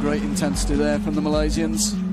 great intensity there from the Malaysians.